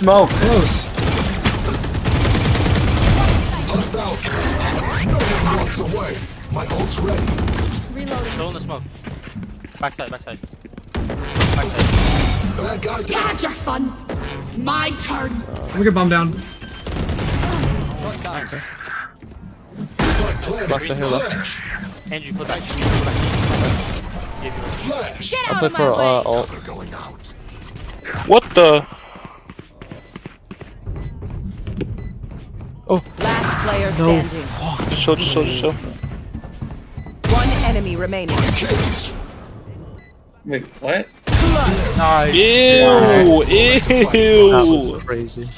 smoke. Close. Hostile. No one walks away. My ult's ready. Still in the smoke. Backside, backside. Backside. Bad guy down. Had your fun. My turn. Let me get bomb down. Spike planted. Left to hill, left. Flash. Andrew, put back. Andrew, put back. Give you a- Flash. Get I'll out play of my for way. uh, ult. They're going out. What the? Oh. Last player No. standing. Fuck. Just chill, just chill, just chill. One enemy remaining. Cage. Wait, what? Nice. Ew! Ew! That was crazy.